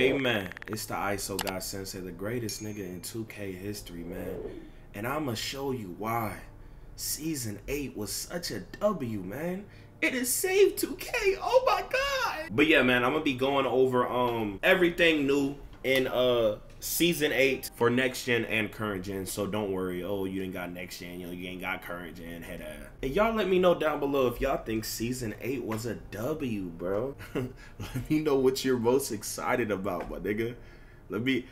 Amen. It's the ISO God Sensei, the greatest nigga in 2K history, man. And I'ma show you why. Season 8 was such a W, man. It is saved 2K. Oh my god. But yeah, man, I'm gonna be going over um everything new in uh season eight for next gen and current gen. So don't worry. Oh, you ain't got next gen. You know, you ain't got current gen. Head ass. And y'all let me know down below if y'all think season eight was a W, bro. let me know what you're most excited about, my nigga. Let me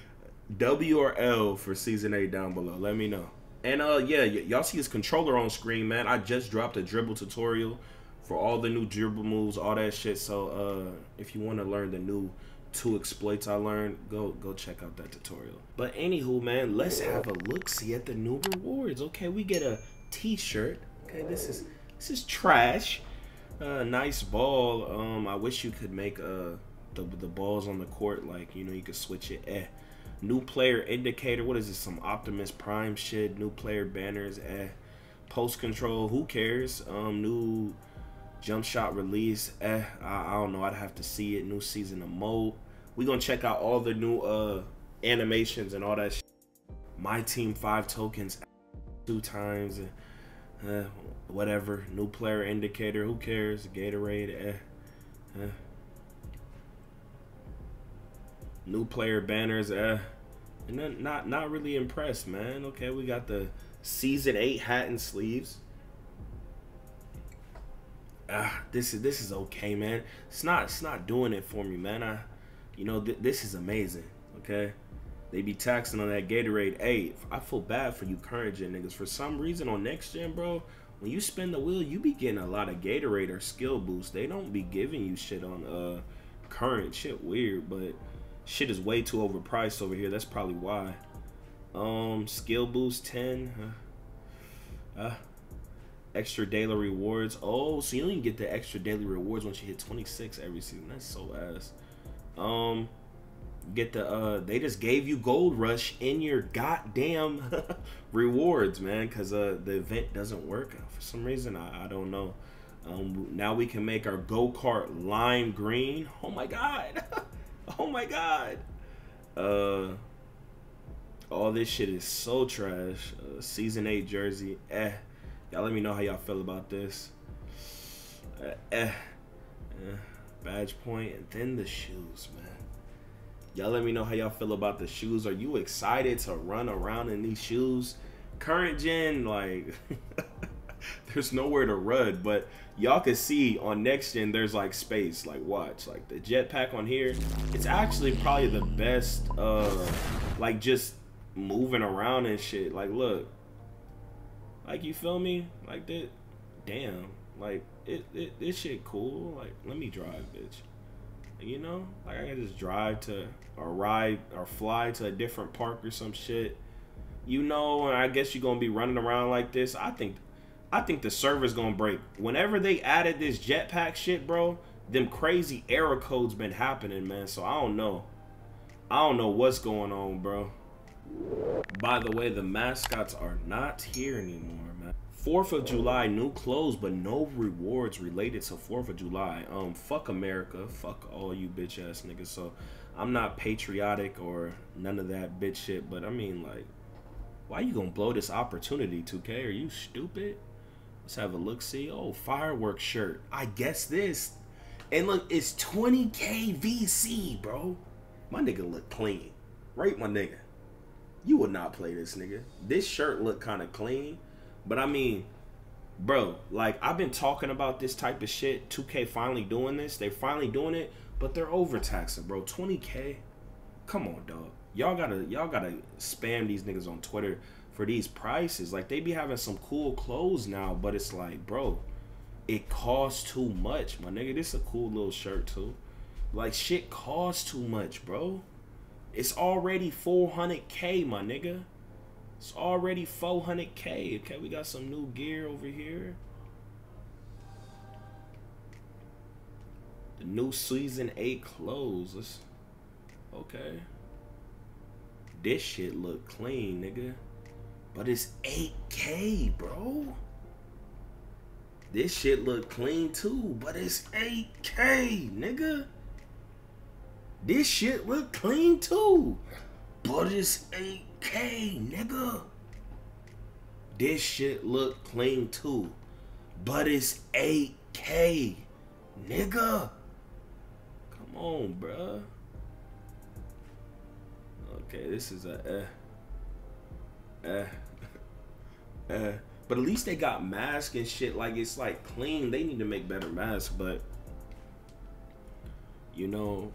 W or L for season eight down below. Let me know. And uh, yeah, y'all see his controller on screen, man. I just dropped a dribble tutorial for all the new dribble moves, all that shit. So uh, if you want to learn the new two exploits I learned, go go check out that tutorial. But anywho, man, let's have a look see at the new rewards. Okay, we get a t-shirt. Okay, this is this is trash. Uh, nice ball. Um, I wish you could make uh the the balls on the court like you know you could switch it. Eh. New player indicator. What is this? Some Optimus Prime shit. New player banners. Eh. Post control. Who cares? Um, new Jump shot release, eh, I, I, don't know. I'd have to see it. New season of mode. we gonna check out all the new uh animations and all that shit. My team five tokens two times and uh, whatever. New player indicator, who cares? Gatorade, eh. eh. New player banners, eh. And then not not really impressed, man. Okay, we got the season eight hat and sleeves uh, this is this is okay, man. It's not it's not doing it for me, man. I, you know, th this is amazing. Okay, they be taxing on that Gatorade. Hey, I feel bad for you current gen niggas. For some reason on next gen, bro, when you spin the wheel, you be getting a lot of Gatorade or skill boost. They don't be giving you shit on uh current shit. Weird, but shit is way too overpriced over here. That's probably why. Um, skill boost ten. Uh, uh extra daily rewards. Oh, so you even get the extra daily rewards once you hit 26 every season. That's so ass. Um, get the uh, they just gave you Gold Rush in your goddamn rewards, man, because uh, the event doesn't work for some reason. I, I don't know. Um, now we can make our go kart lime green. Oh my god. oh my god. Uh, all this shit is so trash. Uh, season eight jersey, eh. Y'all let me know how y'all feel about this. Uh, eh, eh, badge point, and then the shoes, man. Y'all let me know how y'all feel about the shoes. Are you excited to run around in these shoes? Current gen, like, there's nowhere to run, but y'all can see on next gen, there's like space. Like, watch, like the jetpack on here, it's actually probably the best, uh, like just moving around and shit. Like, look, like you feel me? Like that. Damn. Like it, it. This shit cool. Like let me drive, bitch. You know, like I can just drive to or ride or fly to a different park or some shit. You know, and I guess you're gonna be running around like this. I think, I think the server's gonna break. Whenever they added this jetpack shit, bro, them crazy error codes been happening, man. So I don't know. I don't know what's going on, bro. By the way, the mascots are not here anymore, man. 4th of July, new clothes, but no rewards related to 4th of July. Um, fuck America. Fuck all you bitch ass niggas. So, I'm not patriotic or none of that bitch shit, but I mean, like, why you gonna blow this opportunity, 2K? Are you stupid? Let's have a look see. Oh, fireworks shirt. I guess this. And look, it's 20K VC, bro. My nigga look clean. Right, my nigga? You would not play this nigga. This shirt look kind of clean, but I mean, bro, like I've been talking about this type of shit. 2K finally doing this. They finally doing it, but they're overtaxing, bro. 20K. Come on, dog. Y'all gotta y'all gotta spam these niggas on Twitter for these prices. Like they be having some cool clothes now, but it's like, bro, it costs too much, my nigga. This is a cool little shirt too. Like shit costs too much, bro. It's already 400k, my nigga. It's already 400k. Okay, we got some new gear over here. The new season 8 clothes. Okay. This shit look clean, nigga. But it's 8k, bro. This shit look clean too, but it's 8k, nigga. This shit look clean too. But it's 8K, nigga. This shit look clean too. But it's 8K, nigga. Come on, bruh. Okay, this is a eh. Eh. eh. But at least they got masks and shit. Like, it's like clean. They need to make better masks, but you know,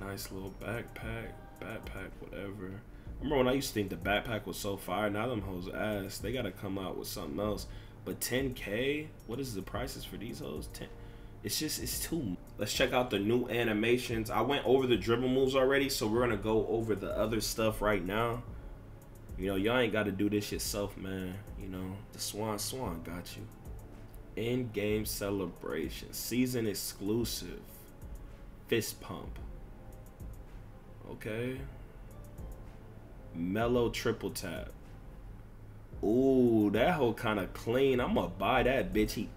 nice little backpack, backpack, whatever. Remember when I used to think the backpack was so fire? Now them hoes ass. They gotta come out with something else. But 10k, what is the prices for these hoes? 10. It's just it's too. Let's check out the new animations. I went over the dribble moves already, so we're gonna go over the other stuff right now. You know, y'all ain't got to do this yourself, man. You know, the Swan Swan got you in-game celebration, season exclusive, fist pump. Okay. Mellow triple tap. Ooh, that whole kind of clean. I'm gonna buy that bitch. He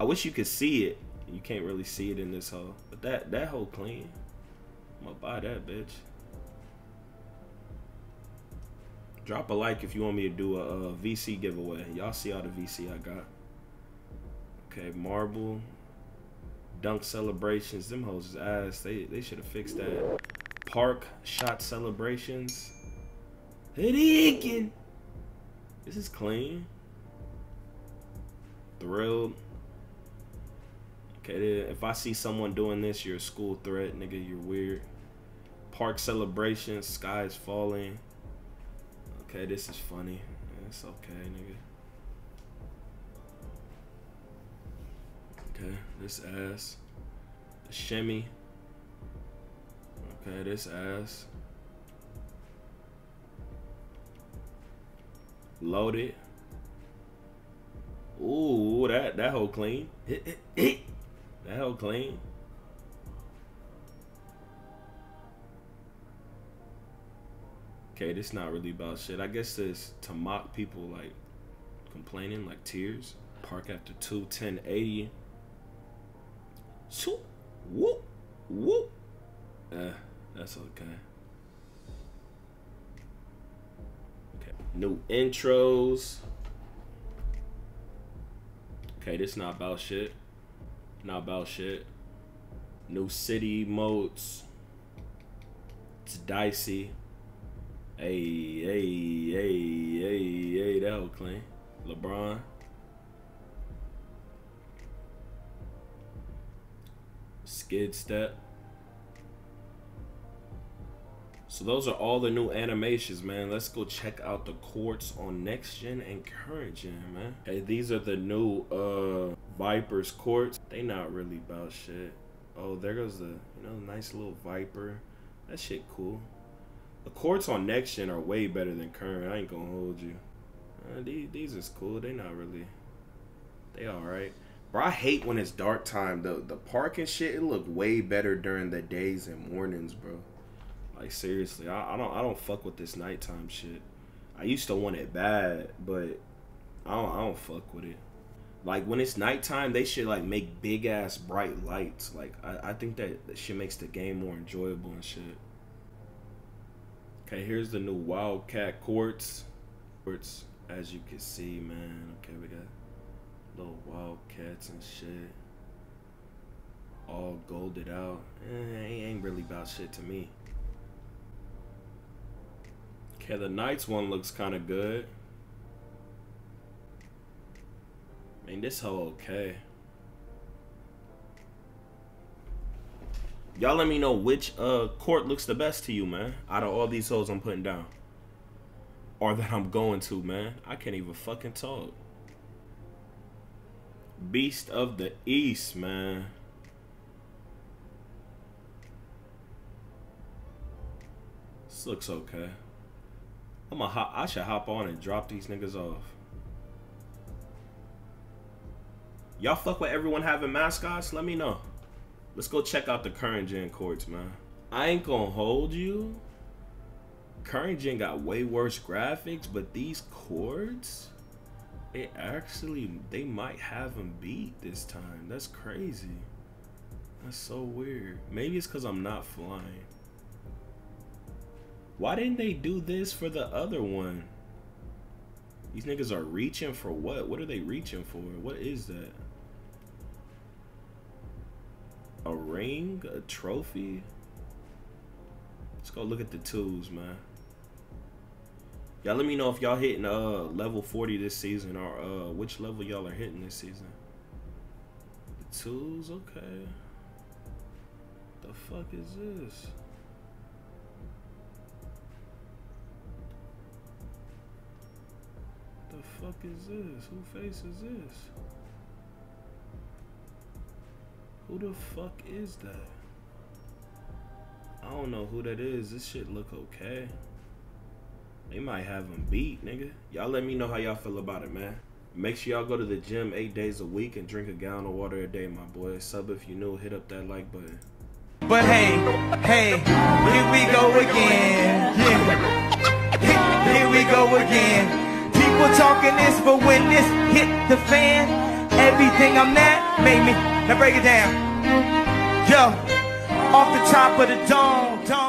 I wish you could see it. You can't really see it in this hole. But that that whole clean. I'm gonna buy that bitch. Drop a like if you want me to do a, a VC giveaway. Y'all see all the VC I got. Okay, marble. Dunk celebrations. Them hoes ass. They they should have fixed that. Park shot celebrations. Hidden. This is clean. Thrilled. Okay, if I see someone doing this, you're a school threat, nigga. You're weird. Park celebrations. Sky is falling. Okay, this is funny. It's okay, nigga. Okay, this ass. The shimmy. Okay, this ass. Loaded. Ooh, that that whole clean. that whole clean. Okay, this not really about shit. I guess this to mock people like complaining, like tears. Park after two, 1080. Swoop, whoop, whoop. Uh, that's okay. Okay, new intros. Okay, this not about shit. Not about shit. New city emotes. It's dicey. Hey, hey, hey, hey, hey, that was clean. LeBron. Skid step. So those are all the new animations, man. Let's go check out the courts on next gen and current gen, man. Hey, these are the new uh Vipers courts. They not really about shit. Oh, there goes the you know nice little Viper. That shit cool. The courts on next gen are way better than current. I ain't gonna hold you. Uh, these these is cool. They not really. They all right. Bro, I hate when it's dark time. The the park and shit. It look way better during the days and mornings, bro. Like seriously, I, I don't I don't fuck with this nighttime shit. I used to want it bad, but I don't I don't fuck with it. Like when it's nighttime, they should like make big ass bright lights. Like I, I think that, that shit makes the game more enjoyable and shit. Okay, here's the new Wildcat courts. Courts, as you can see, man. Okay, we got little Wildcats and shit. All golded out. Eh, ain't really about shit to me. Okay, the Knights one looks kind of good. I mean, this whole okay. Y'all let me know which uh court looks the best to you, man. Out of all these hoes I'm putting down. Or that I'm going to, man. I can't even fucking talk. Beast of the East, man. This looks okay. I'm a hop, I should hop on and drop these niggas off. Y'all fuck with everyone having mascots? Let me know. Let's go check out the current gen courts, man. I ain't gonna hold you. Current gen got way worse graphics, but these courts, it actually, they might have him beat this time. That's crazy. That's so weird. Maybe it's because I'm not flying. Why didn't they do this for the other one? These niggas are reaching for what? What are they reaching for? What is that? A ring? A trophy? Let's go look at the tools, man. Y'all let me know if y'all hitting uh level 40 this season or uh which level y'all are hitting this season. The tools, okay. The fuck is this? The fuck is this? Who face is this? Who the fuck is that? I don't know who that is. This shit look okay. They might have him beat, nigga. Y'all let me know how y'all feel about it, man. Make sure y'all go to the gym eight days a week and drink a gallon of water a day, my boy. Sub if you new, hit up that like button. But hey, hey, here we go again. Yeah. Here we go again. People talking this, but when this hit the fan, everything I'm at made me. Now break it down. Yo, off the top of the dome, dome.